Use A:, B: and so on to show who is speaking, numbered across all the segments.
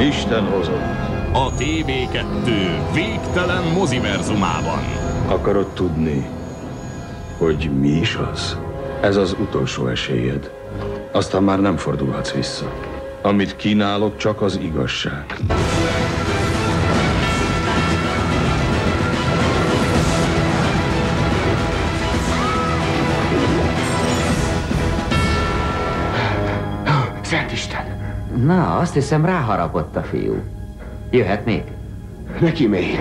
A: Isten hozott.
B: A TV2 végtelen moziverzumában.
A: Akarod tudni, hogy mi is az? Ez az utolsó esélyed. Aztán már nem fordulhatsz vissza. Amit kínálok, csak az igazság.
C: Szent Isten!
D: Na, azt hiszem ráharapott a fiú. Jöhetnék?
C: Neki mély.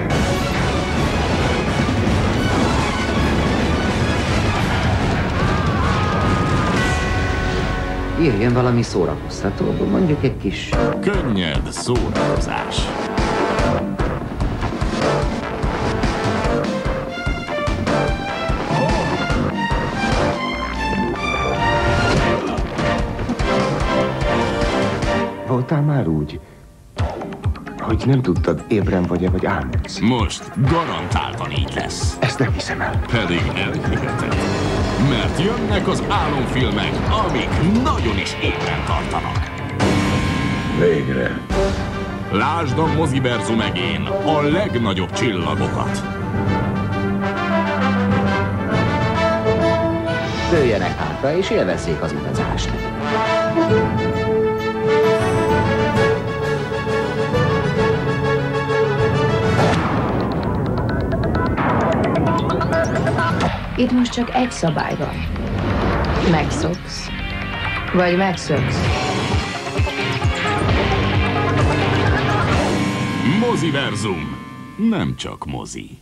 D: Jöjjön valami szórakoztató, mondjuk egy kis...
B: Könnyed szórakozás.
C: Voltál már úgy, hogy nem tudtad, ébren vagy-e, vagy álmodsz?
B: Most garantáltan így lesz.
C: Ezt nem hiszem el.
B: Pedig elhiheted. Mert jönnek az álomfilmek, amik nagyon is ébren tartanak.
A: Végre.
B: Lásd a moziverzum egén a legnagyobb csillagokat.
D: Dőljenek hátra és élvezzék az utazást.
E: Itt most csak egy szabály van. Megszoksz, vagy megszöksz.
B: Moziverzum. Nem csak mozi.